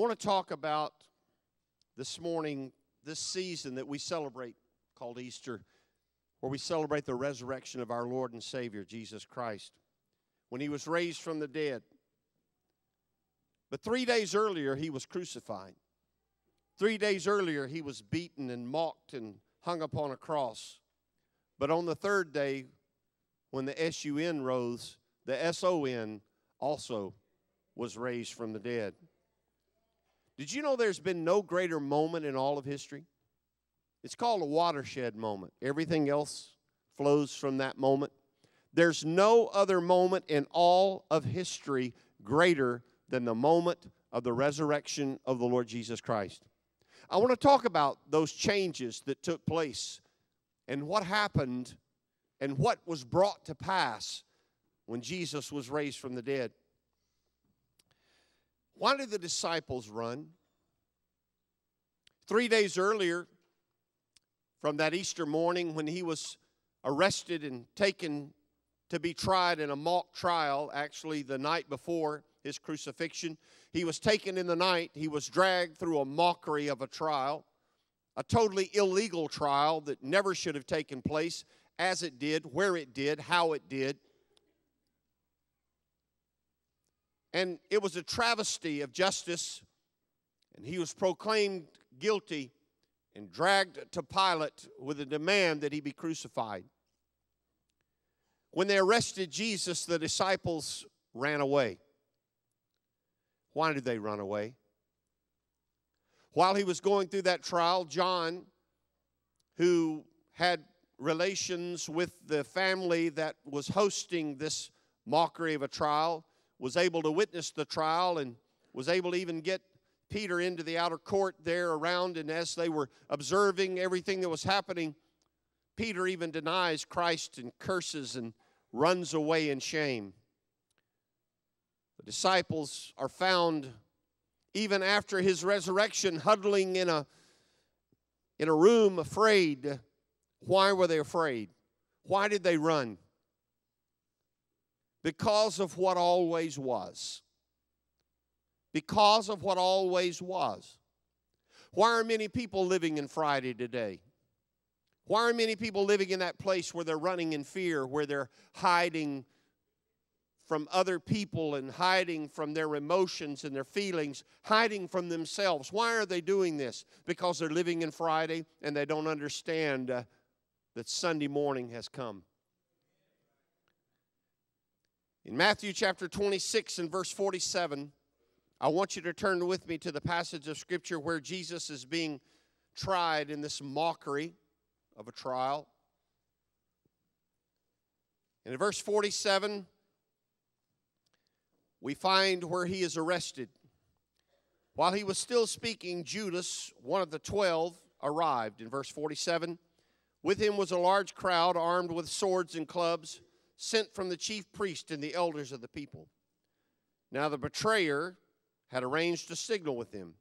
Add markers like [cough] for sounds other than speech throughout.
want to talk about this morning, this season that we celebrate called Easter, where we celebrate the resurrection of our Lord and Savior, Jesus Christ, when he was raised from the dead. But three days earlier, he was crucified. Three days earlier, he was beaten and mocked and hung upon a cross. But on the third day, when the SUN rose, the SON also was raised from the dead. Did you know there's been no greater moment in all of history? It's called a watershed moment. Everything else flows from that moment. There's no other moment in all of history greater than the moment of the resurrection of the Lord Jesus Christ. I want to talk about those changes that took place and what happened and what was brought to pass when Jesus was raised from the dead. Why did the disciples run? Three days earlier, from that Easter morning when he was arrested and taken to be tried in a mock trial, actually, the night before his crucifixion. He was taken in the night. He was dragged through a mockery of a trial, a totally illegal trial that never should have taken place, as it did, where it did, how it did. And it was a travesty of justice, and he was proclaimed guilty and dragged to Pilate with a demand that he be crucified. When they arrested Jesus, the disciples ran away. Why did they run away? While he was going through that trial, John, who had relations with the family that was hosting this mockery of a trial, was able to witness the trial and was able to even get Peter into the outer court there around. And as they were observing everything that was happening, Peter even denies Christ and curses and runs away in shame. The disciples are found even after his resurrection huddling in a in a room afraid. Why were they afraid? Why did they run? Because of what always was. Because of what always was. Why are many people living in Friday today? Why are many people living in that place where they're running in fear, where they're hiding from other people and hiding from their emotions and their feelings, hiding from themselves. Why are they doing this? Because they're living in Friday and they don't understand uh, that Sunday morning has come. In Matthew chapter 26 and verse 47, I want you to turn with me to the passage of Scripture where Jesus is being tried in this mockery of a trial. And in verse 47, we find where he is arrested. While he was still speaking, Judas, one of the twelve, arrived. In verse 47, with him was a large crowd armed with swords and clubs, sent from the chief priest and the elders of the people. Now the betrayer had arranged a signal with them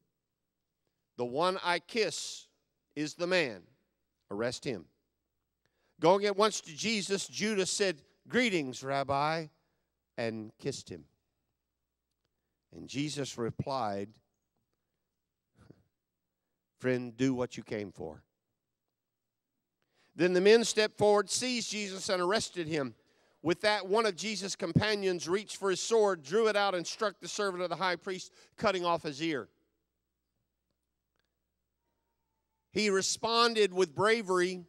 The one I kiss is the man. Arrest him. Going at once to Jesus, Judas said, Greetings, Rabbi, and kissed him. And Jesus replied, Friend, do what you came for. Then the men stepped forward, seized Jesus, and arrested him. With that, one of Jesus' companions reached for his sword, drew it out, and struck the servant of the high priest, cutting off his ear. He responded with bravery,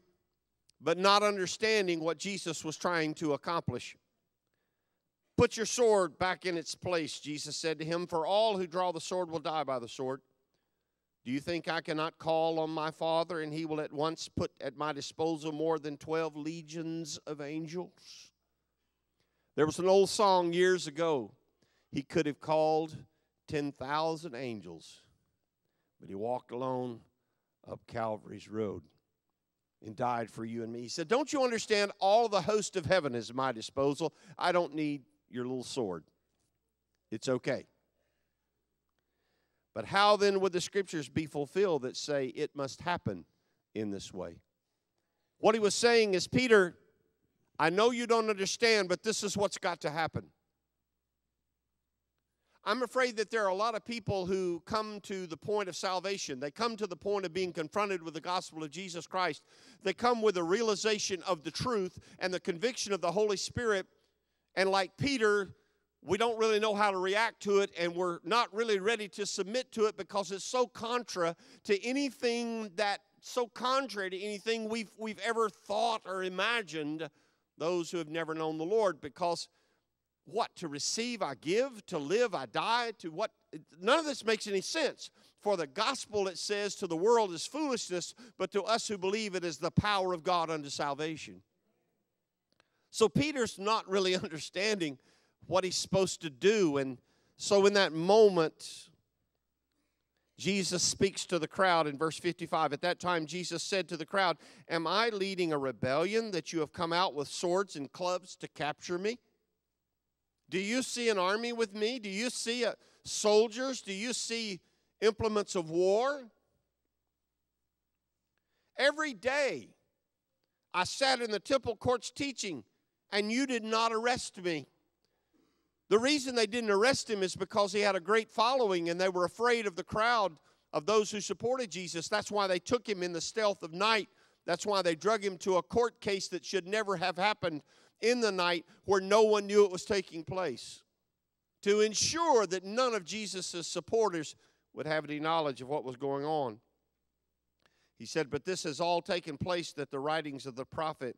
but not understanding what Jesus was trying to accomplish. Put your sword back in its place, Jesus said to him, for all who draw the sword will die by the sword. Do you think I cannot call on my Father and he will at once put at my disposal more than 12 legions of angels? There was an old song years ago. He could have called 10,000 angels, but he walked alone up Calvary's road and died for you and me. He said, Don't you understand? All the host of heaven is at my disposal. I don't need your little sword. It's okay. But how then would the scriptures be fulfilled that say it must happen in this way? What he was saying is, Peter, I know you don't understand, but this is what's got to happen. I'm afraid that there are a lot of people who come to the point of salvation. They come to the point of being confronted with the gospel of Jesus Christ. They come with a realization of the truth and the conviction of the Holy Spirit. And like Peter, we don't really know how to react to it, and we're not really ready to submit to it because it's so contra to anything that so contrary to anything we've, we've ever thought or imagined, those who have never known the Lord, because what? To receive, I give. To live, I die. To what? None of this makes any sense. For the gospel, it says, to the world is foolishness, but to us who believe it is the power of God unto salvation. So Peter's not really [laughs] understanding what he's supposed to do. And so in that moment, Jesus speaks to the crowd in verse 55. At that time, Jesus said to the crowd, Am I leading a rebellion that you have come out with swords and clubs to capture me? Do you see an army with me? Do you see uh, soldiers? Do you see implements of war? Every day I sat in the temple courts teaching, and you did not arrest me. The reason they didn't arrest him is because he had a great following and they were afraid of the crowd of those who supported Jesus. That's why they took him in the stealth of night. That's why they drug him to a court case that should never have happened in the night where no one knew it was taking place to ensure that none of Jesus' supporters would have any knowledge of what was going on. He said, But this has all taken place that the writings of the prophet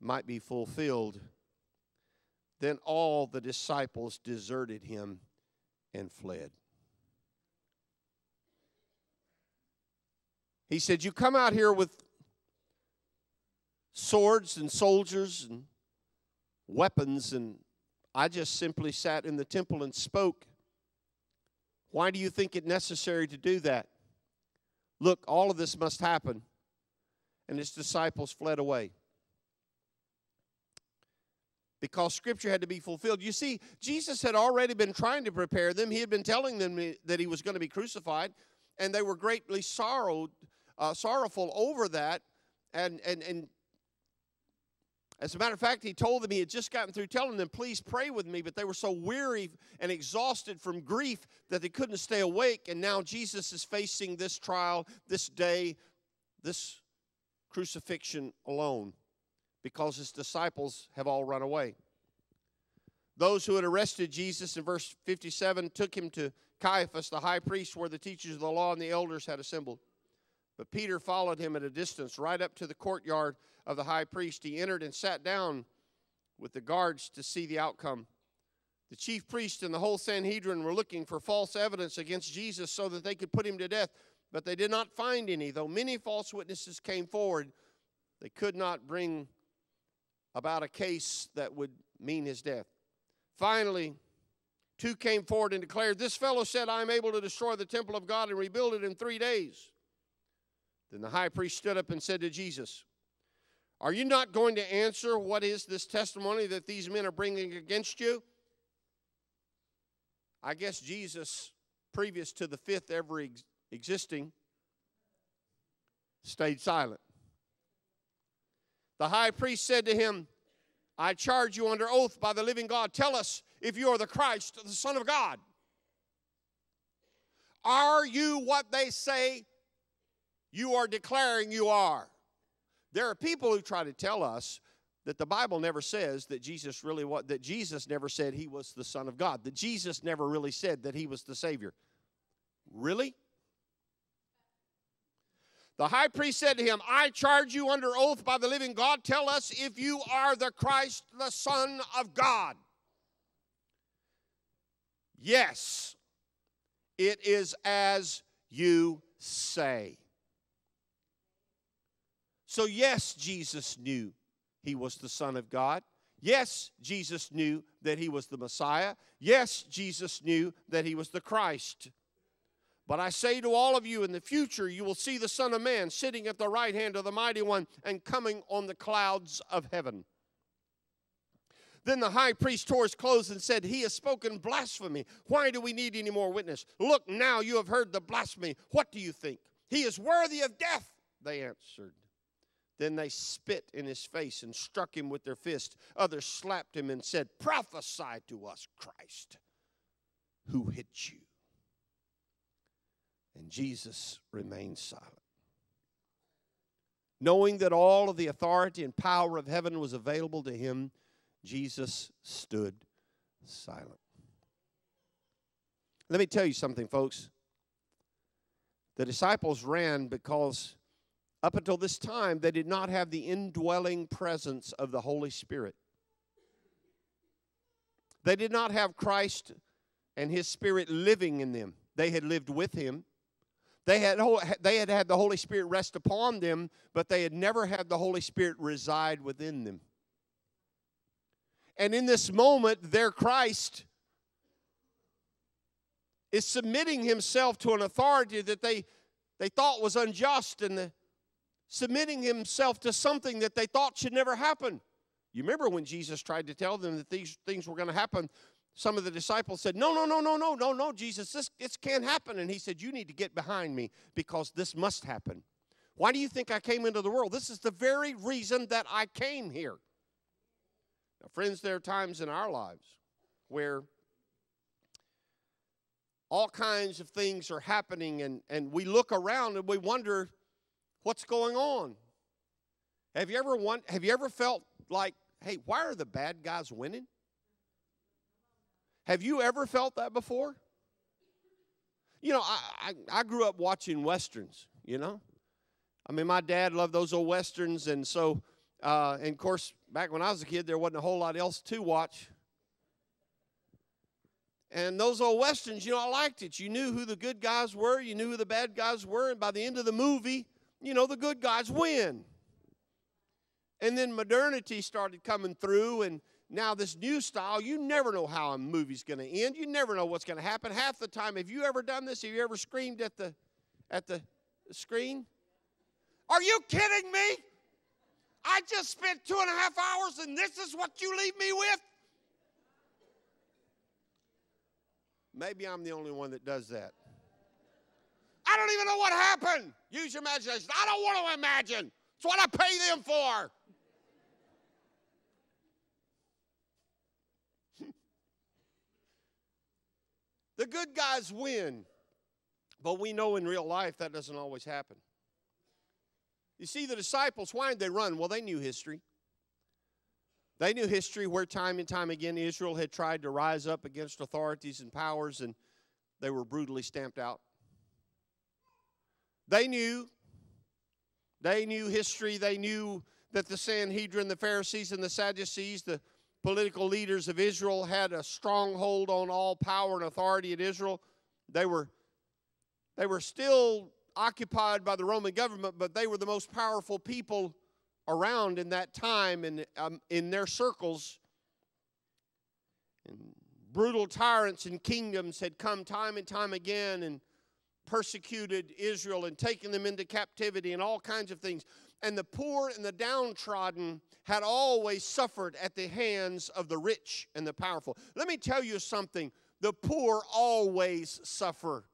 might be fulfilled. Then all the disciples deserted him and fled. He said, You come out here with swords and soldiers and weapons, and I just simply sat in the temple and spoke. Why do you think it necessary to do that? Look, all of this must happen. And his disciples fled away. Because scripture had to be fulfilled. You see, Jesus had already been trying to prepare them. He had been telling them that he was going to be crucified, and they were greatly sorrowed, uh, sorrowful over that. And, and, and as a matter of fact, he told them he had just gotten through telling them, please pray with me, but they were so weary and exhausted from grief that they couldn't stay awake. And now Jesus is facing this trial, this day, this crucifixion alone because his disciples have all run away. Those who had arrested Jesus in verse 57 took him to Caiaphas, the high priest, where the teachers of the law and the elders had assembled. But Peter followed him at a distance, right up to the courtyard of the high priest. He entered and sat down with the guards to see the outcome. The chief priest and the whole Sanhedrin were looking for false evidence against Jesus so that they could put him to death, but they did not find any. Though many false witnesses came forward, they could not bring about a case that would mean his death. Finally, two came forward and declared, This fellow said, I am able to destroy the temple of God and rebuild it in three days. Then the high priest stood up and said to Jesus, Are you not going to answer what is this testimony that these men are bringing against you? I guess Jesus, previous to the fifth ever ex- existing, stayed silent. The high priest said to him, I charge you under oath by the living God, tell us if you are the Christ, the Son of God. Are you what they say you are declaring you are. There are people who try to tell us that the Bible never says that Jesus really what that Jesus never said he was the son of God. That Jesus never really said that he was the savior. Really? The high priest said to him, I charge you under oath by the living God, tell us if you are the Christ, the Son of God. Yes, it is as you say. So, yes, Jesus knew he was the Son of God. Yes, Jesus knew that he was the Messiah. Yes, Jesus knew that he was the Christ. But I say to all of you, in the future, you will see the Son of Man sitting at the right hand of the Mighty One and coming on the clouds of heaven. Then the high priest tore his clothes and said, He has spoken blasphemy. Why do we need any more witness? Look, now you have heard the blasphemy. What do you think? He is worthy of death, they answered. Then they spit in his face and struck him with their fist. Others slapped him and said, Prophesy to us, Christ. who hit you? And Jesus remained silent. Knowing that all of the authority and power of heaven was available to him, Jesus stood silent. Let me tell you something, folks. The disciples ran because up until this time they did not have the indwelling presence of the Holy Spirit. They did not have Christ and His Spirit living in them. They had lived with Him. They had, they had had the Holy Spirit rest upon them, but they had never had the Holy Spirit reside within them. And in this moment, their Christ is submitting himself to an authority that they, they thought was unjust and the, submitting himself to something that they thought should never happen. You remember when Jesus tried to tell them that these things were going to happen? Some of the disciples said, No, no, no, no, no, no, no, Jesus, this, this can't happen. And he said, You need to get behind me because this must happen. Why do you think I came into the world? This is the very reason that I came here. Now, friends, there are times in our lives where all kinds of things are happening, and, and we look around and we wonder what's going on. Have you ever want, have you ever felt like, hey, why are the bad guys winning? Have you ever felt that before? You know, I, I, I grew up watching westerns, you know. I mean, my dad loved those old westerns, and so, uh, and of course, back when I was a kid, there wasn't a whole lot else to watch. And those old westerns, you know, I liked it. You knew who the good guys were, you knew who the bad guys were, and by the end of the movie, you know, the good guys win. And then modernity started coming through, and now this new style, you never know how a movie's going to end. You never know what's going to happen. Half the time, have you ever done this? Have you ever screamed at the at the screen? Are you kidding me? I just spent two and a half hours, and this is what you leave me with? Maybe I'm the only one that does that. I don't even know what happened. Use your imagination. I don't want to imagine. It's what I pay them for. The good guys win, but we know in real life that doesn't always happen. You see, the disciples, why did they run? Well, they knew history. They knew history where time and time again Israel had tried to rise up against authorities and powers and they were brutally stamped out. They knew, they knew history, they knew that the Sanhedrin, the Pharisees, and the Sadducees, the political leaders of Israel, had a stronghold on all power and authority in Israel. They were, they were still occupied by the Roman government, but they were the most powerful people around in that time and um, in their circles. And brutal tyrants and kingdoms had come time and time again and persecuted Israel and taken them into captivity and all kinds of things. And the poor and the downtrodden had always suffered at the hands of the rich and the powerful. Let me tell you something the poor always suffer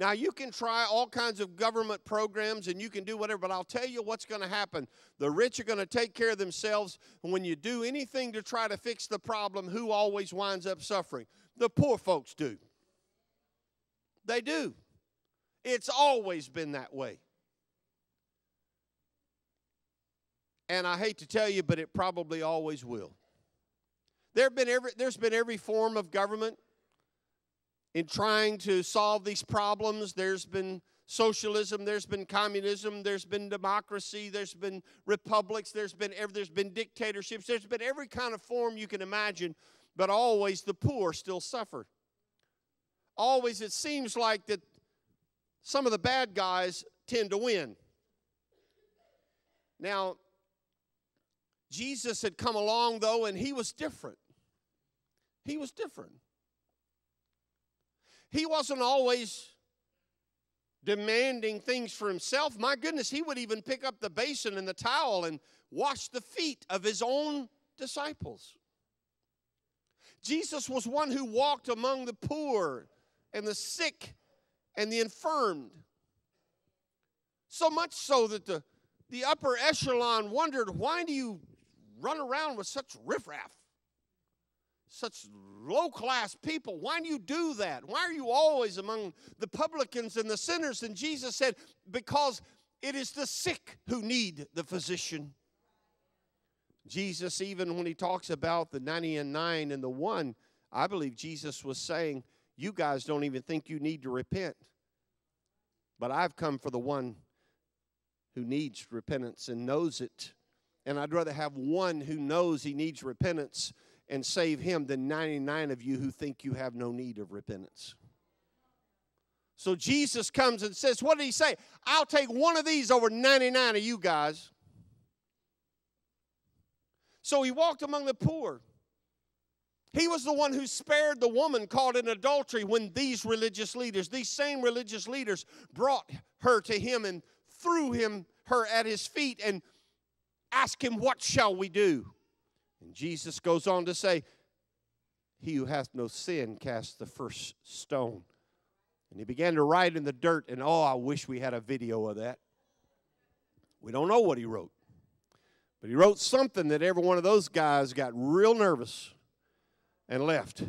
now, you can try all kinds of government programs and you can do whatever, but I'll tell you what's going to happen. The rich are going to take care of themselves. When you do anything to try to fix the problem, who always winds up suffering? The poor folks do. They do. It's always been that way. And I hate to tell you, but it probably always will. There have been every, there's been every form of government in trying to solve these problems. There's been socialism, there's been communism, there's been democracy, there's been republics, there's been every, there's been dictatorships, there's been every kind of form you can imagine, but always the poor still suffer. Always it seems like that some of the bad guys tend to win. Now, Jesus had come along though, and he was different. He was different. He wasn't always demanding things for himself. My goodness, he would even pick up the basin and the towel and wash the feet of his own disciples. Jesus was one who walked among the poor and the sick and the infirmed. So much so that the, the upper echelon wondered why do you run around with such riffraff? such low class people. Why do you do that? Why are you always among the publicans and the sinners? And Jesus said, Because it is the sick who need the physician. Jesus, even when he talks about the 90 and 9 and the 1, I believe Jesus was saying, You guys don't even think you need to repent. But I've come for the one who needs repentance and knows it. And I'd rather have one who knows he needs repentance and save him than 99 of you who think you have no need of repentance. So Jesus comes and says, What did he say? I'll take one of these over 99 of you guys. So he walked among the poor. He was the one who spared the woman caught in adultery when these religious leaders, these same religious leaders, brought her to him and threw him her at his feet and asked him, What shall we do? And Jesus goes on to say, He who hath no sin cast the first stone. And he began to write in the dirt, and oh, I wish we had a video of that. We don't know what he wrote. But he wrote something that every one of those guys got real nervous and left.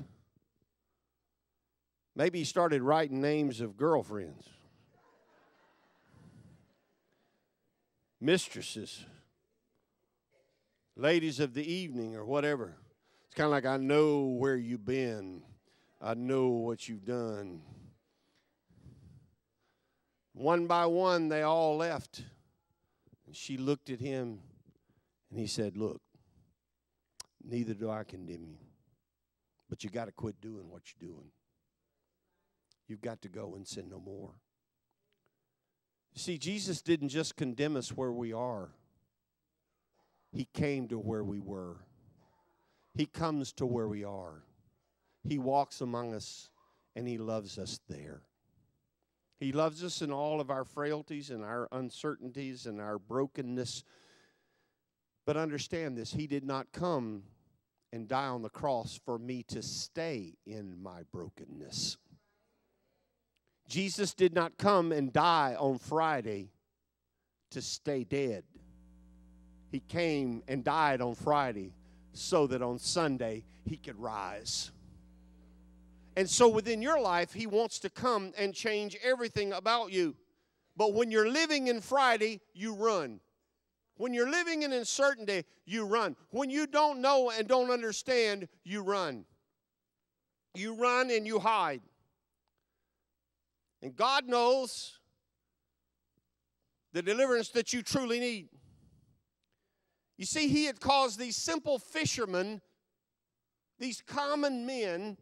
Maybe he started writing names of girlfriends, mistresses, ladies of the evening, or whatever. It's kind of like, I know where you've been, I know what you've done. One by one, they all left. And she looked at him and he said, Look, neither do I condemn you, but you got to quit doing what you're doing. You've got to go and sin no more. See, Jesus didn't just condemn us where we are, He came to where we were. He comes to where we are. He walks among us and He loves us there. He loves us in all of our frailties and our uncertainties and our brokenness but understand this He did not come and die on the cross for me to stay in my brokenness. Jesus did not come and die on Friday to stay dead. He came and died on Friday so that on Sunday he could rise. And so within your life, he wants to come and change everything about you. But when you're living in Friday, you run. When you're living in uncertainty, you run. When you don't know and don't understand, you run. You run and you hide. And God knows the deliverance that you truly need. You see, He had caused these simple fishermen, these common men,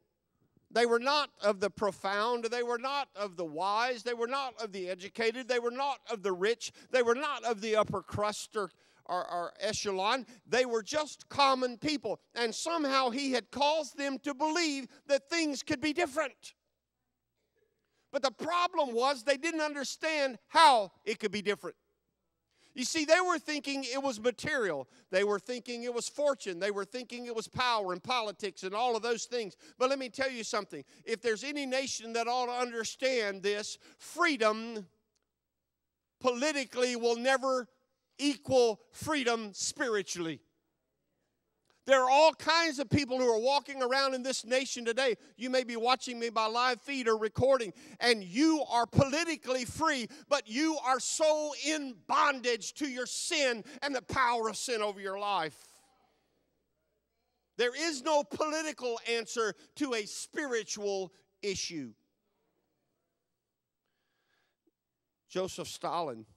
they were not of the profound. They were not of the wise. They were not of the educated. They were not of the rich. They were not of the upper crust or, or, or, echelon. They were just common people. And somehow he had caused them to believe that things could be different. But the problem was they didn't understand how it could be different. You see, they were thinking it was material. They were thinking it was fortune. They were thinking it was power and politics and all of those things. But let me tell you something. If there's any nation that ought to understand this, freedom politically will never equal freedom spiritually. There are all kinds of people who are walking around in this nation today. You may be watching me by live feed or recording, and you are politically free, but you are so in bondage to your sin and the power of sin over your life. There is no political answer to a spiritual issue. Joseph Stalin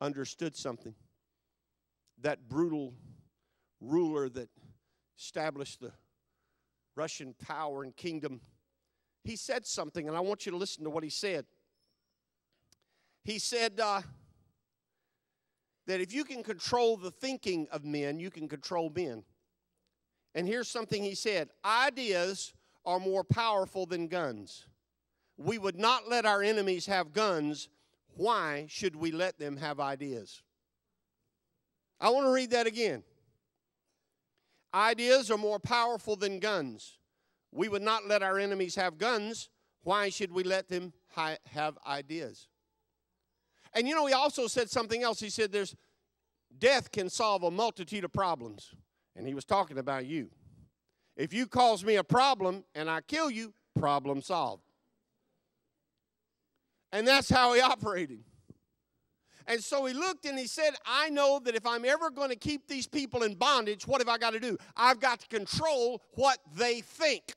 understood something. That brutal ruler that established the Russian power and kingdom, he said something, and I want you to listen to what he said. He said uh, that if you can control the thinking of men, you can control men. And here's something he said ideas are more powerful than guns. We would not let our enemies have guns. Why should we let them have ideas? I want to read that again. Ideas are more powerful than guns. We would not let our enemies have guns. Why should we let them have ideas? And you know, he also said something else. He said, There's death can solve a multitude of problems. And he was talking about you. If you cause me a problem and I kill you, problem solved. And that's how he [laughs] operated. And so he looked and he said, I know that if I'm ever going to keep these people in bondage, what have I got to do? I've got to control what they think.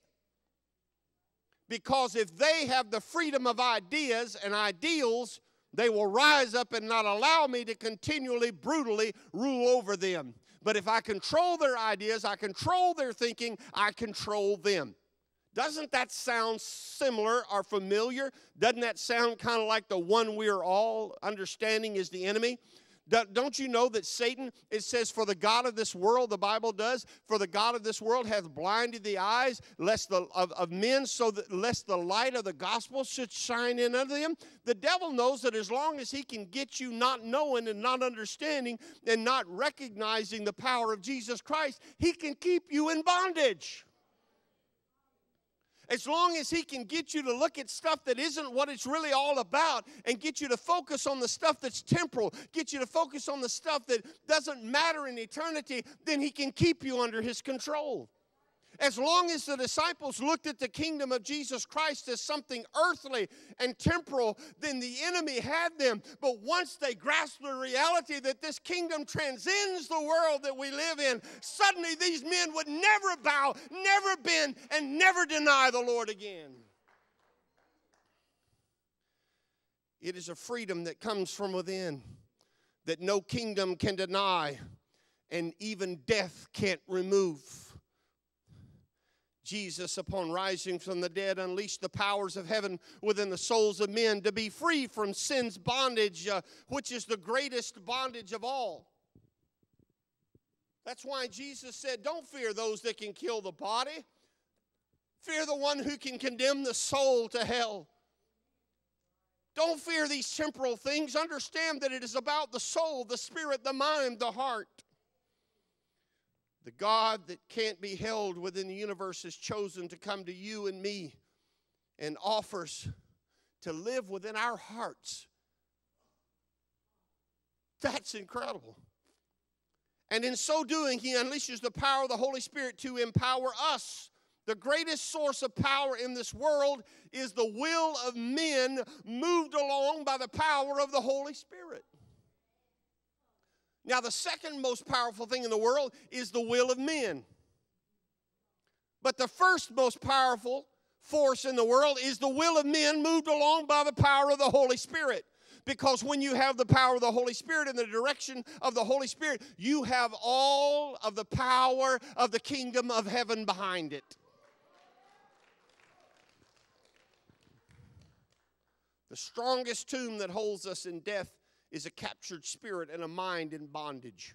Because if they have the freedom of ideas and ideals, they will rise up and not allow me to continually, brutally rule over them. But if I control their ideas, I control their thinking, I control them. Doesn't that sound similar or familiar? Doesn't that sound kind of like the one we're all understanding is the enemy? Don't you know that Satan, it says, for the God of this world, the Bible does, for the God of this world hath blinded the eyes lest the, of, of men, so that lest the light of the gospel should shine in unto them? The devil knows that as long as he can get you not knowing and not understanding and not recognizing the power of Jesus Christ, he can keep you in bondage. As long as he can get you to look at stuff that isn't what it's really all about and get you to focus on the stuff that's temporal, get you to focus on the stuff that doesn't matter in eternity, then he can keep you under his control. As long as the disciples looked at the kingdom of Jesus Christ as something earthly and temporal, then the enemy had them. But once they grasped the reality that this kingdom transcends the world that we live in, suddenly these men would never bow, never bend, and never deny the Lord again. It is a freedom that comes from within that no kingdom can deny and even death can't remove. Jesus, upon rising from the dead, unleashed the powers of heaven within the souls of men to be free from sin's bondage, uh, which is the greatest bondage of all. That's why Jesus said, Don't fear those that can kill the body, fear the one who can condemn the soul to hell. Don't fear these temporal things. Understand that it is about the soul, the spirit, the mind, the heart. The God that can't be held within the universe has chosen to come to you and me and offers to live within our hearts. That's incredible. And in so doing, he unleashes the power of the Holy Spirit to empower us. The greatest source of power in this world is the will of men moved along by the power of the Holy Spirit. Now, the second most powerful thing in the world is the will of men. But the first most powerful force in the world is the will of men moved along by the power of the Holy Spirit. Because when you have the power of the Holy Spirit and the direction of the Holy Spirit, you have all of the power of the kingdom of heaven behind it. The strongest tomb that holds us in death is a captured spirit and a mind in bondage.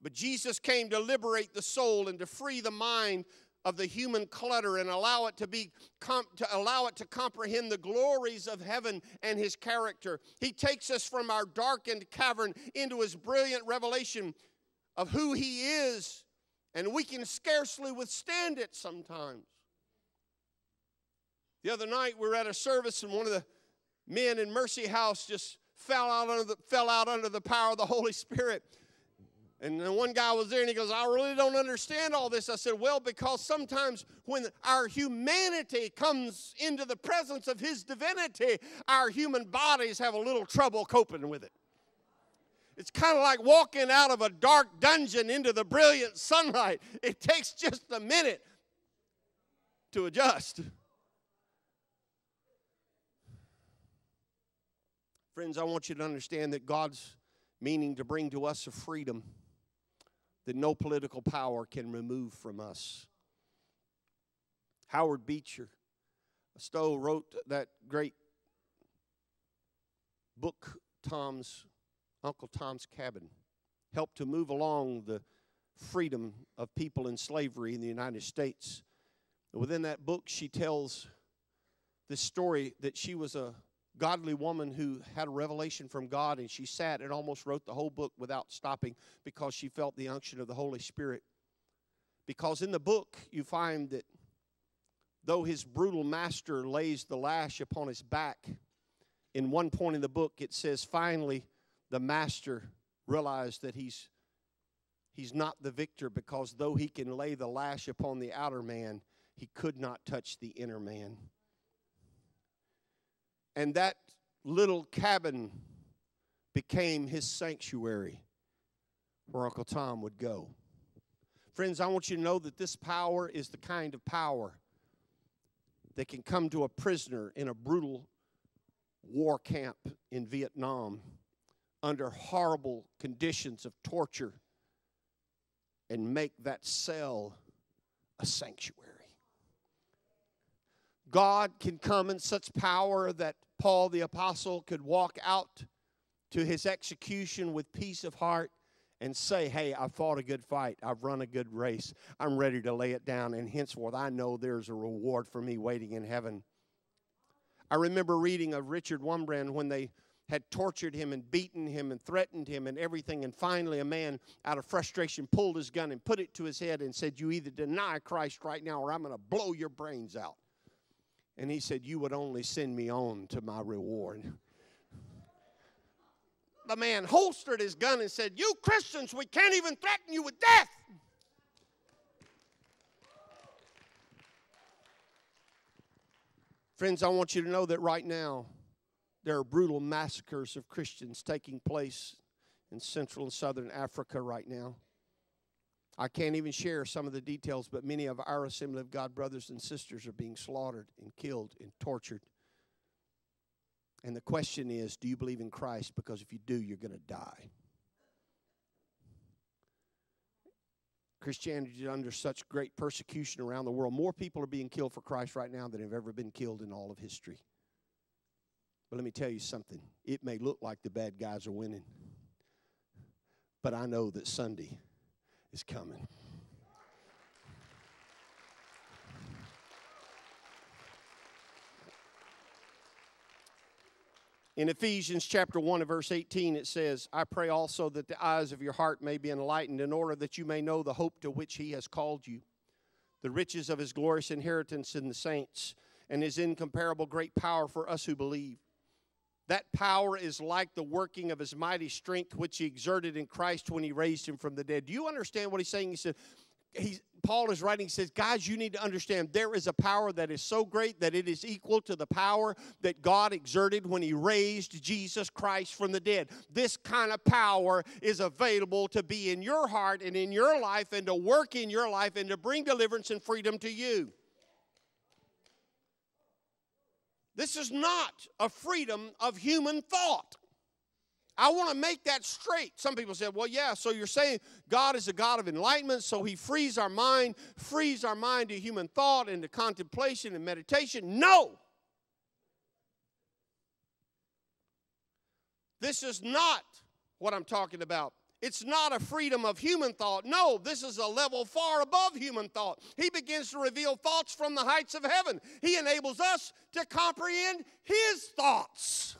But Jesus came to liberate the soul and to free the mind of the human clutter and allow it to be to allow it to comprehend the glories of heaven and his character. He takes us from our darkened cavern into his brilliant revelation of who he is, and we can scarcely withstand it sometimes. The other night we were at a service and one of the men in Mercy House just fell out under the, fell out under the power of the Holy Spirit. And then one guy was there and he goes, I really don't understand all this. I said, Well, because sometimes when our humanity comes into the presence of His divinity, our human bodies have a little trouble coping with it. It's kind of like walking out of a dark dungeon into the brilliant sunlight. It takes just a minute to adjust. Friends, I want you to understand that God's meaning to bring to us a freedom that no political power can remove from us. Harriet Beecher Stowe wrote that great book, Tom's Uncle Tom's Cabin, helped to move along the freedom of people in slavery in the United States. Within that book, she tells this story that she was a godly woman who had a revelation from God, and she sat and almost wrote the whole book without stopping because she felt the unction of the Holy Spirit. Because in the book, you find that though his brutal master lays the lash upon his back, in one point in the book, it says, finally, the master realized that he's he's not the victor because though he can lay the lash upon the outer man, he could not touch the inner man. And that little cabin became his sanctuary where Uncle Tom would go. Friends, I want you to know that this power is the kind of power that can come to a prisoner in a brutal war camp in Vietnam under horrible conditions of torture and make that cell a sanctuary. God can come in such power that Paul the Apostle could walk out to his execution with peace of heart and say, Hey, I fought a good fight. I've run a good race. I'm ready to lay it down. And henceforth, I know there's a reward for me waiting in heaven. I remember reading of Richard Wurmbrand when they had tortured him and beaten him and threatened him and everything. And finally, a man, out of frustration, pulled his gun and put it to his head and said, You either deny Christ right now or I'm going to blow your brains out. And he said, You would only send me on to my reward. The man holstered his gun and said, You Christians, we can't even threaten you with death. Friends, I want you to know that right now there are brutal massacres of Christians taking place in Central and Southern Africa right now. I can't even share some of the details, but many of our Assembly of God brothers and sisters are being slaughtered and killed and tortured. And the question is do you believe in Christ? Because if you do, you're going to die. Christianity is under such great persecution around the world. More people are being killed for Christ right now than have ever been killed in all of history. But let me tell you something. It may look like the bad guys are winning, but I know that Sunday is coming. In Ephesians chapter 1 and verse 18, it says, I pray also that the eyes of your heart may be enlightened, in order that you may know the hope to which he has called you, the riches of his glorious inheritance in the saints, and his incomparable great power for us who believe. That power is like the working of his mighty strength, which he exerted in Christ when he raised him from the dead. Do you understand what he's saying? He said, Paul is writing, he says, Guys, you need to understand there is a power that is so great that it is equal to the power that God exerted when he raised Jesus Christ from the dead. This kind of power is available to be in your heart and in your life and to work in your life and to bring deliverance and freedom to you. This is not a freedom of human thought. I want to make that straight. Some people said, well, yeah, so you're saying God is a God of enlightenment, so he frees our mind, frees our mind to human thought and to contemplation and meditation. No! This is not what I'm talking about. It's not a freedom of human thought. No, this is a level far above human thought. He begins to reveal thoughts from the heights of heaven. He enables us to comprehend His thoughts.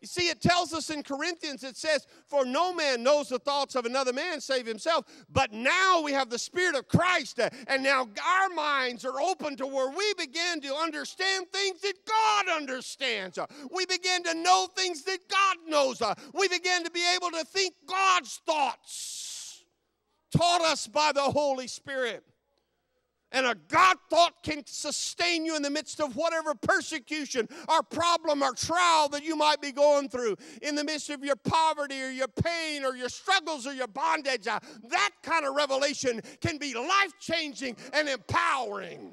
You see, it tells us in Corinthians, it says, For no man knows the thoughts of another man save himself. But now we have the Spirit of Christ, uh, and now our minds are open to where we begin to understand things that God understands. Uh, we begin to know things that God knows. Uh, we begin to be able to think God's thoughts, taught us by the Holy Spirit. And a God thought can sustain you in the midst of whatever persecution or problem or trial that you might be going through, in the midst of your poverty or your pain or your struggles or your bondage. Uh, that kind of revelation can be life changing and empowering.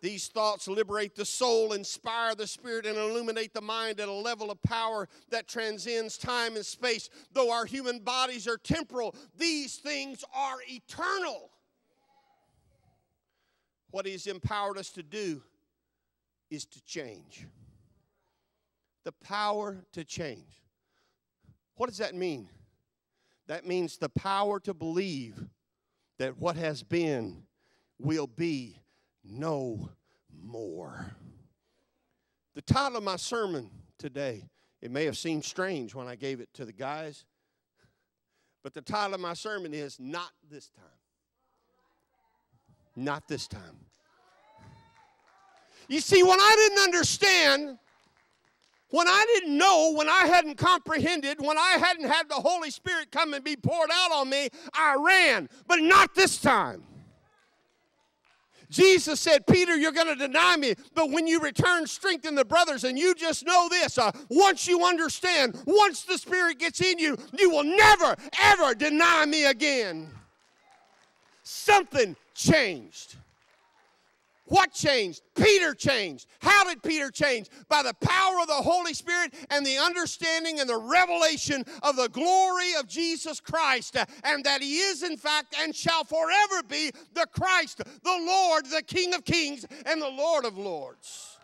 These thoughts liberate the soul, inspire the spirit, and illuminate the mind at a level of power that transcends time and space. Though our human bodies are temporal, these things are eternal. What He's empowered us to do is to change. The power to change. What does that mean? That means the power to believe that what has been will be no more. The title of my sermon today, it may have seemed strange when I gave it to the guys, but the title of my sermon is Not This Time. Not this time. You see, when I didn't understand When I didn't know, when I hadn't comprehended, when I hadn't had the Holy Spirit come and be poured out on me, I ran, but not this time. Jesus said, Peter, you're going to deny me, but when you return, strengthen the brothers. And you just know this uh, once you understand, once the Spirit gets in you, you will never, ever deny me again. Something changed. What changed? Peter changed. How did Peter change? By the power of the Holy Spirit and the understanding and the revelation of the glory of Jesus Christ, uh, and that He is, in fact, and shall forever be the Christ, the Lord, the King of Kings, and the Lord of Lords.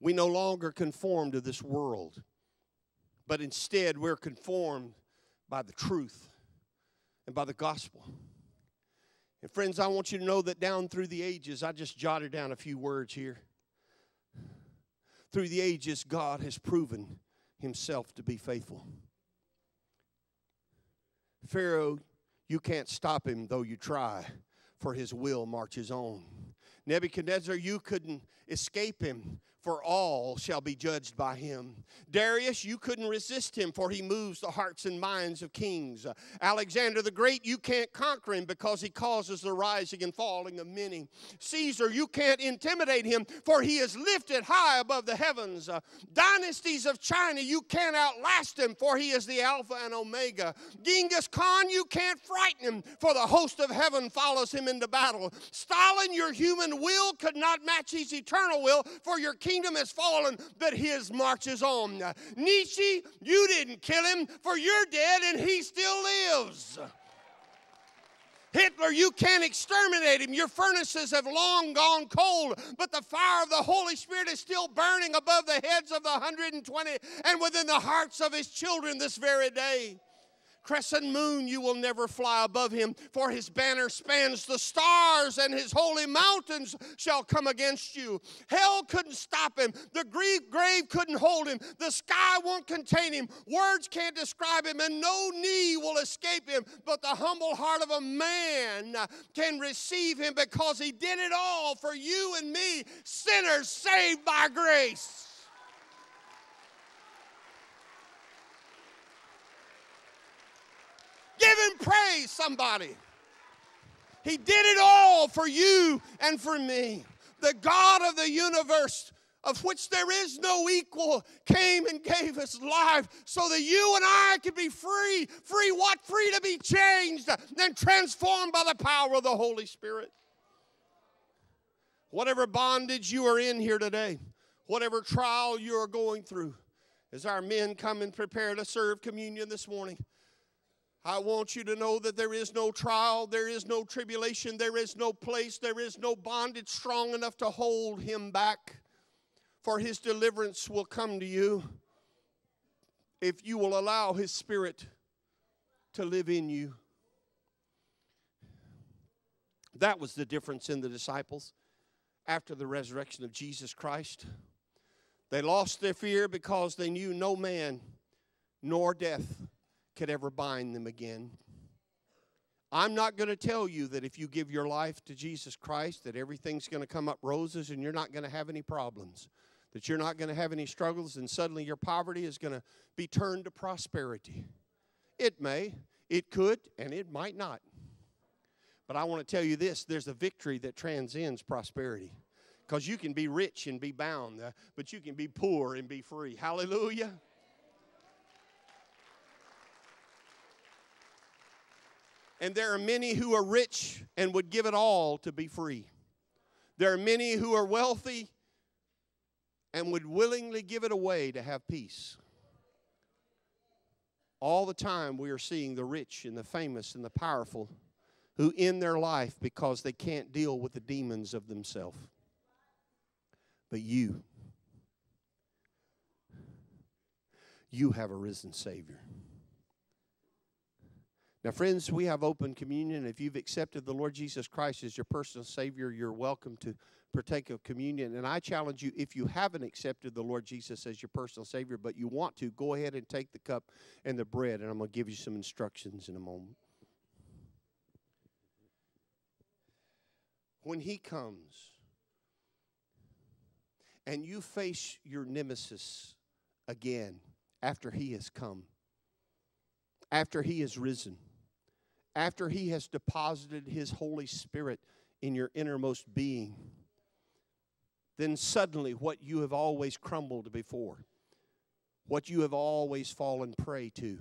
We no longer conform to this world but instead we're conformed by the truth and by the gospel. And friends, I want you to know that down through the ages, I just jotted down a few words here. Through the ages, God has proven himself to be faithful. Pharaoh, you can't stop him though you try, for his will marches on. Nebuchadnezzar, you couldn't escape him, for all shall be judged by him. Darius, you couldn't resist him, for he moves the hearts and minds of kings. Alexander the Great, you can't conquer him because he causes the rising and falling of many. Caesar, you can't intimidate him, for he is lifted high above the heavens. Dynasties of China, you can't outlast him, for he is the Alpha and Omega. Genghis Khan, you can't frighten him, for the host of heaven follows him into battle. Stalin, your human will could not match his eternal will, for your kingdom has fallen, but his marches on. Nietzsche, you didn't kill him, for you're dead and he still lives. Hitler, you can't exterminate him. Your furnaces have long gone cold, but the fire of the Holy Spirit is still burning above the heads of the 120 and within the hearts of his children this very day crescent moon, you will never fly above him, for his banner spans the stars, and his holy mountains shall come against you. Hell couldn't stop him, the grave couldn't hold him, the sky won't contain him, words can't describe him, and no knee will escape him. But the humble heart of a man can receive him because he did it all for you and me, sinners saved by grace. Give him praise, somebody. He did it all for you and for me. The God of the universe, of which there is no equal, came and gave his life so that you and I could be free. Free what? Free to be changed and transformed by the power of the Holy Spirit. Whatever bondage you are in here today, whatever trial you are going through, as our men come and prepare to serve communion this morning, I want you to know that there is no trial, there is no tribulation, there is no place, there is no bondage strong enough to hold him back. For his deliverance will come to you if you will allow his spirit to live in you. That was the difference in the disciples after the resurrection of Jesus Christ. They lost their fear because they knew no man nor death could ever bind them again. I'm not going to tell you that if you give your life to Jesus Christ that everything's going to come up roses and you're not going to have any problems, that you're not going to have any struggles and suddenly your poverty is going to be turned to prosperity. It may, it could, and it might not. But I want to tell you this there's a victory that transcends prosperity. Because you can be rich and be bound, uh, but you can be poor and be free. Hallelujah. And there are many who are rich and would give it all to be free. There are many who are wealthy and would willingly give it away to have peace. All the time, we are seeing the rich and the famous and the powerful who end their life because they can't deal with the demons of themselves. But you, you have a risen Savior. Now, friends, we have open communion. If you've accepted the Lord Jesus Christ as your personal Savior, you're welcome to partake of communion. And I challenge you, if you haven't accepted the Lord Jesus as your personal Savior, but you want to, go ahead and take the cup and the bread, and I'm going to give you some instructions in a moment. when He comes and you face your nemesis again after He has come, after He has risen, after He has deposited His Holy Spirit in your innermost being, then suddenly what you have always crumbled before, what you have always fallen prey to,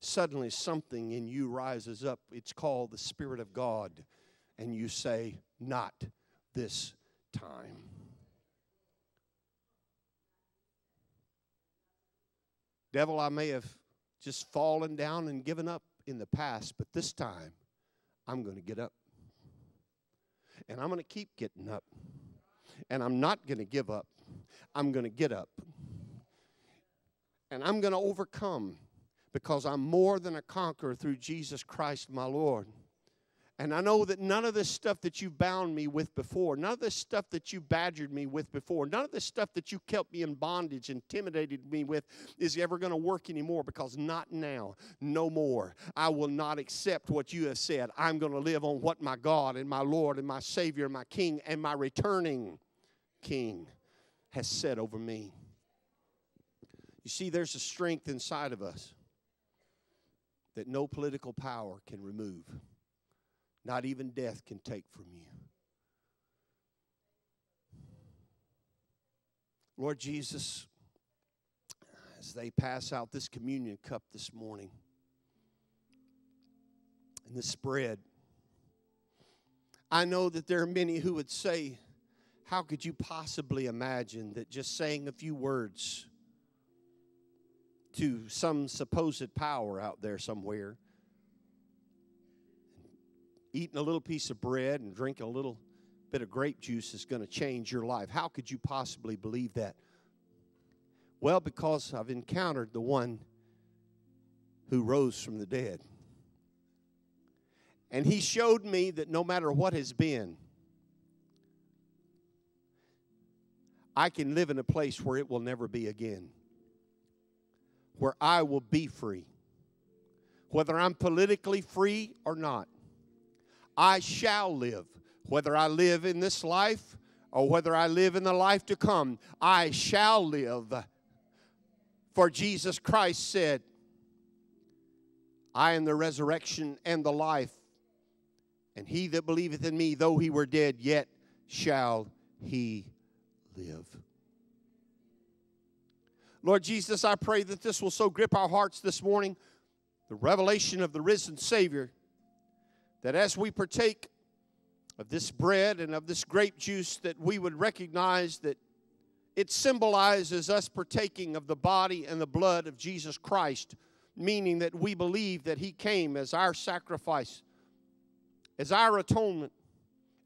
suddenly something in you rises up. It's called the Spirit of God. And you say, Not this time. Devil, I may have just fallen down and given up in the past, but this time I'm going to get up. And I'm going to keep getting up. And I'm not going to give up. I'm going to get up. And I'm going to overcome because I'm more than a conqueror through Jesus Christ my Lord. And I know that none of this stuff that you've bound me with before, none of this stuff that you badgered me with before, none of this stuff that you kept me in bondage, intimidated me with, is ever going to work anymore because not now, no more. I will not accept what you have said. I'm going to live on what my God and my Lord and my Savior and my King and my returning King has said over me. You see, there's a strength inside of us that no political power can remove. Not even death can take from you. Lord Jesus, as they pass out this communion cup this morning and this bread, I know that there are many who would say, How could you possibly imagine that just saying a few words to some supposed power out there somewhere eating a little piece of bread and drinking a little bit of grape juice is going to change your life. How could you possibly believe that? Well, because I've encountered the one who rose from the dead. And he showed me that no matter what has been, I can live in a place where it will never be again, where I will be free. Whether I'm politically free or not, I shall live. Whether I live in this life or whether I live in the life to come, I shall live. For Jesus Christ said, I am the resurrection and the life. And he that believeth in me, though he were dead, yet shall he live. Lord Jesus, I pray that this will so grip our hearts this morning, the revelation of the risen Savior that as we partake of this bread and of this grape juice, that we would recognize that it symbolizes us partaking of the body and the blood of Jesus Christ, meaning that we believe that He came as our sacrifice, as our atonement,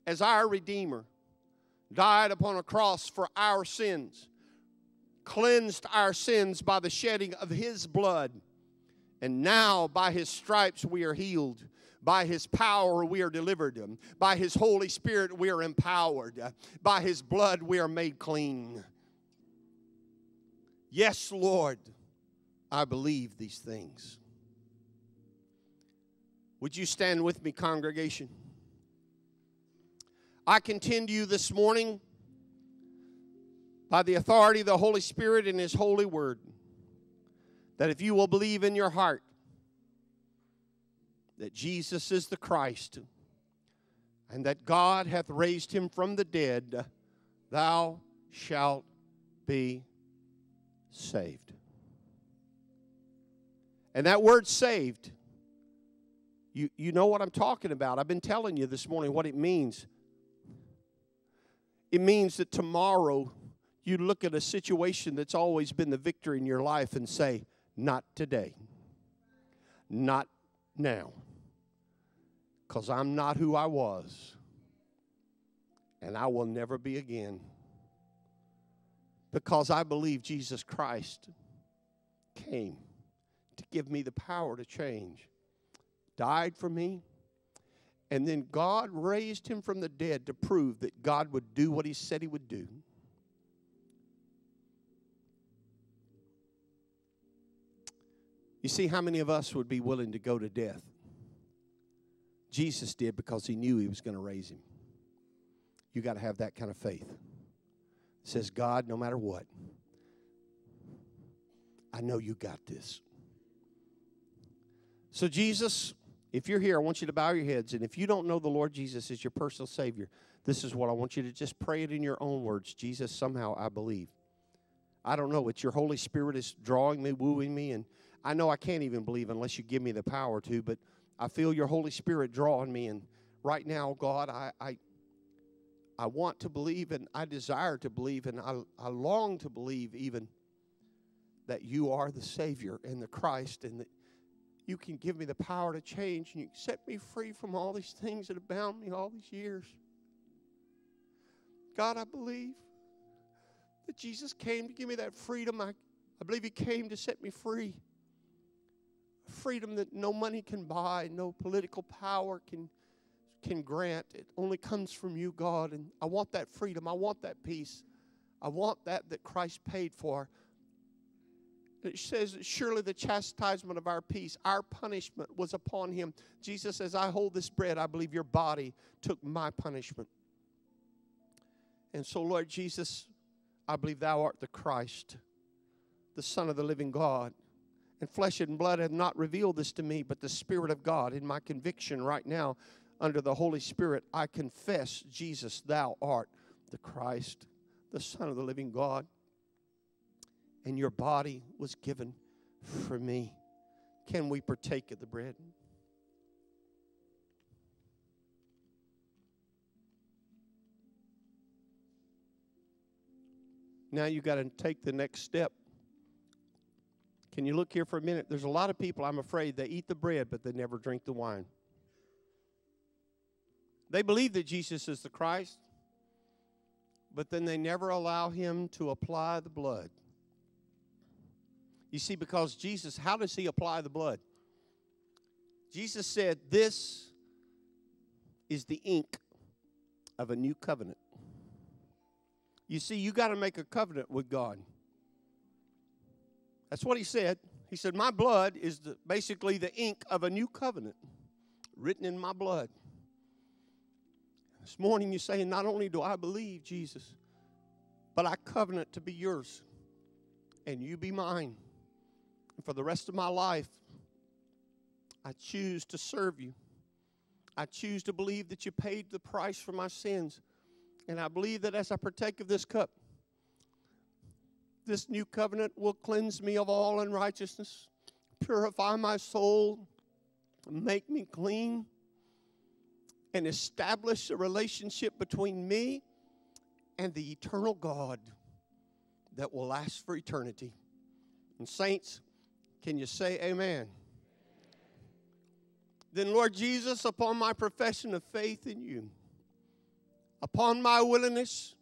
as our Redeemer, died upon a cross for our sins, cleansed our sins by the shedding of His blood, and now by His stripes we are healed. By His power, we are delivered. By His Holy Spirit, we are empowered. By His blood, we are made clean. Yes, Lord, I believe these things. Would you stand with me, congregation? I contend to you this morning by the authority of the Holy Spirit and His holy word that if you will believe in your heart that Jesus is the Christ, and that God hath raised him from the dead, thou shalt be saved. And that word saved, you, you know what I'm talking about. I've been telling you this morning what it means. It means that tomorrow you look at a situation that's always been the victory in your life and say, Not today. Not now because I'm not who I was, and I will never be again. Because I believe Jesus Christ came to give me the power to change, died for me, and then God raised him from the dead to prove that God would do what he said he would do. You see, how many of us would be willing to go to death? Jesus did because he knew he was going to raise him. You got to have that kind of faith. It says, God, no matter what, I know you got this. So, Jesus, if you're here, I want you to bow your heads. And if you don't know the Lord Jesus as your personal Savior, this is what I want you to just pray it in your own words Jesus, somehow I believe. I don't know. It's your Holy Spirit is drawing me, wooing me, and I know I can't even believe unless you give me the power to, but I feel your Holy Spirit drawing me. And right now, God, I, I, I want to believe and I desire to believe and I, I long to believe even that you are the Savior and the Christ and that you can give me the power to change and you set me free from all these things that have bound me all these years. God, I believe that Jesus came to give me that freedom. I, I believe He came to set me free. Freedom that no money can buy, no political power can, can grant. It only comes from you, God. And I want that freedom. I want that peace. I want that that Christ paid for. It says, Surely the chastisement of our peace, our punishment was upon him. Jesus says, I hold this bread. I believe your body took my punishment. And so, Lord Jesus, I believe thou art the Christ, the Son of the living God. And flesh and blood have not revealed this to me, but the Spirit of God. In my conviction right now, under the Holy Spirit, I confess, Jesus, thou art the Christ, the Son of the living God and your body was given for me. Can we partake of the bread? Now you got to take the next step. Can you look here for a minute? There's a lot of people, I'm afraid, they eat the bread, but they never drink the wine. They believe that Jesus is the Christ, but then they never allow him to apply the blood. You see, because Jesus, how does he apply the blood? Jesus said, This is the ink of a new covenant. You see, you got to make a covenant with God. That's what he said. He said, My blood is the, basically the ink of a new covenant written in my blood. This morning you're saying, Not only do I believe Jesus, but I covenant to be yours and you be mine. And for the rest of my life, I choose to serve you. I choose to believe that you paid the price for my sins. And I believe that as I partake of this cup, this new covenant will cleanse me of all unrighteousness, purify my soul, make me clean, and establish a relationship between me and the eternal God that will last for eternity. And, saints, can you say amen? Then, Lord Jesus, upon my profession of faith in you, upon my willingness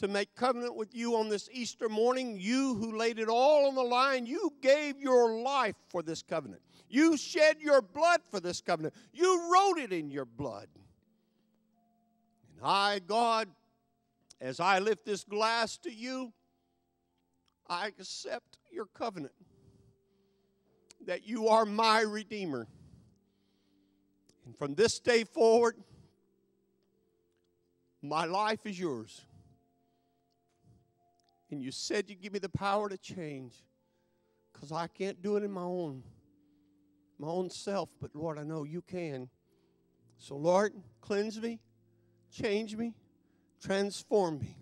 to make covenant with you on this Easter morning, you who laid it all on the line, you gave your life for this covenant. You shed your blood for this covenant. You wrote it in your blood. And I, God, as I lift this glass to you, I accept your covenant that you are my Redeemer. And from this day forward, my life is yours. And you said you give me the power to change because I can't do it in my own my own self, but Lord, I know you can. So Lord, cleanse me, change me, transform me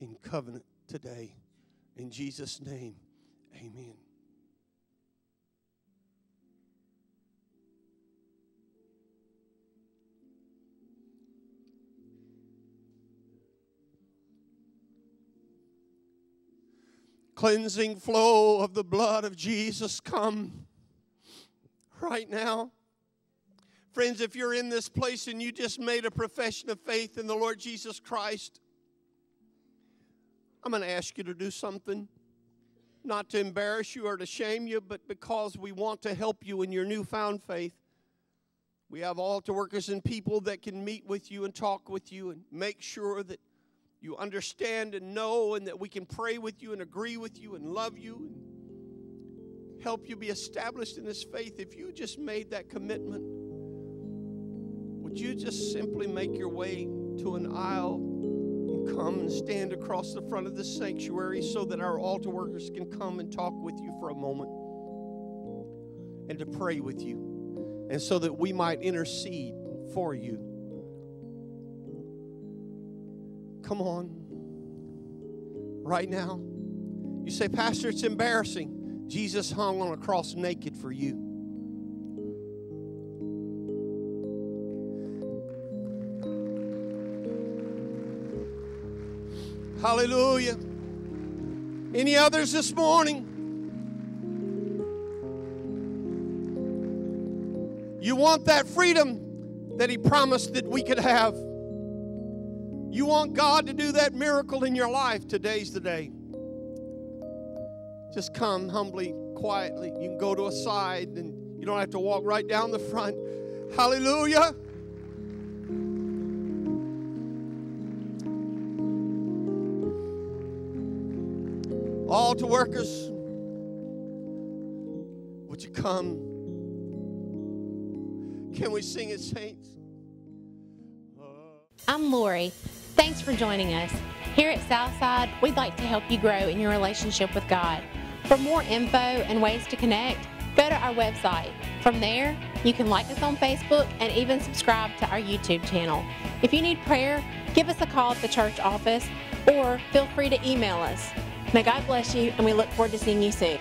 in covenant today. In Jesus' name, amen. Cleansing flow of the blood of Jesus come right now. Friends, if you're in this place and you just made a profession of faith in the Lord Jesus Christ, I'm going to ask you to do something. Not to embarrass you or to shame you, but because we want to help you in your newfound faith. We have altar workers and people that can meet with you and talk with you and make sure that you understand and know, and that we can pray with you and agree with you and love you and help you be established in this faith. If you just made that commitment, would you just simply make your way to an aisle and come and stand across the front of the sanctuary so that our altar workers can come and talk with you for a moment and to pray with you and so that we might intercede for you. Come on. Right now. You say, Pastor, it's embarrassing. Jesus hung on a cross naked for you. Hallelujah. Any others this morning? You want that freedom that He promised that we could have. You want God to do that miracle in your life. Today's the day. Just come humbly, quietly. You can go to a side and you don't have to walk right down the front. Hallelujah. Altar workers, would you come? Can we sing it, saints? I'm Lori. Thanks for joining us. Here at Southside, we'd like to help you grow in your relationship with God. For more info and ways to connect, go to our website. From there, you can like us on Facebook and even subscribe to our YouTube channel. If you need prayer, give us a call at the church office or feel free to email us. May God bless you, and we look forward to seeing you soon.